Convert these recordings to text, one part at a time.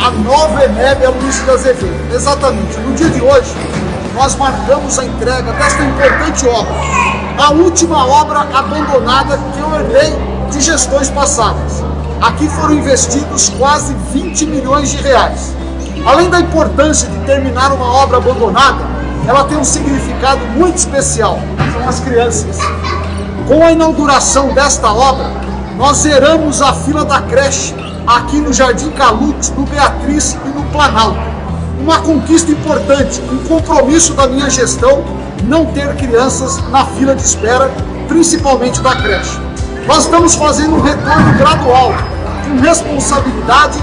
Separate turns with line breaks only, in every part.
a nova EMEB Luiz de Azevedo. Exatamente, no dia de hoje, nós marcamos a entrega desta importante obra, a última obra abandonada que eu herdei de gestões passadas. Aqui foram investidos quase 20 milhões de reais. Além da importância de terminar uma obra abandonada, ela tem um significado muito especial, são as crianças. Com a inauguração desta obra, nós zeramos a fila da creche aqui no Jardim Calux, no Beatriz e no Planalto. Uma conquista importante, um compromisso da minha gestão não ter crianças na fila de espera, principalmente da creche. Nós estamos fazendo um retorno gradual, com responsabilidade,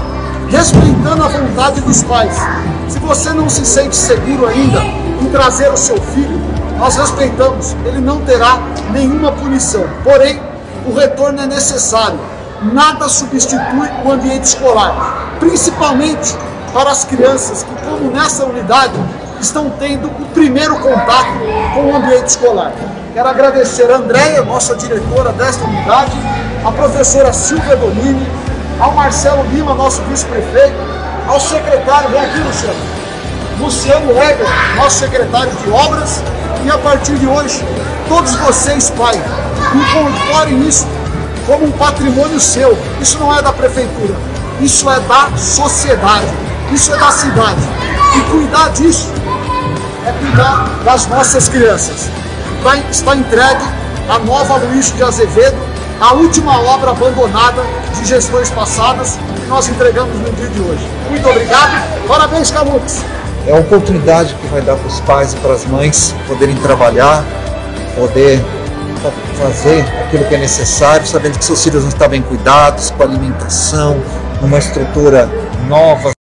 respeitando a vontade dos pais. Se você não se sente seguro ainda em trazer o seu filho, nós respeitamos, ele não terá nenhuma punição. Porém, o retorno é necessário. Nada substitui o ambiente escolar, principalmente para as crianças que, como nessa unidade, estão tendo o primeiro contato com o ambiente escolar. Quero agradecer a Andréia, nossa diretora desta unidade, a professora Silvia Donini, ao Marcelo Lima, nosso vice-prefeito, ao secretário, vem aqui Luciano, Luciano Weber, nosso secretário de obras, e a partir de hoje, todos vocês, pai, incorporem isso como um patrimônio seu. Isso não é da prefeitura, isso é da sociedade, isso é da cidade. E cuidar disso é cuidar das nossas crianças. Está, entregue a nova Luiz de Azevedo, a última obra abandonada de gestões passadas que nós entregamos no dia de hoje. Muito obrigado, parabéns Camux!
É a oportunidade que vai dar para os pais e para as mães poderem trabalhar, poder fazer aquilo que é necessário, sabendo que seus filhos vão estar bem cuidados, com alimentação, numa estrutura nova.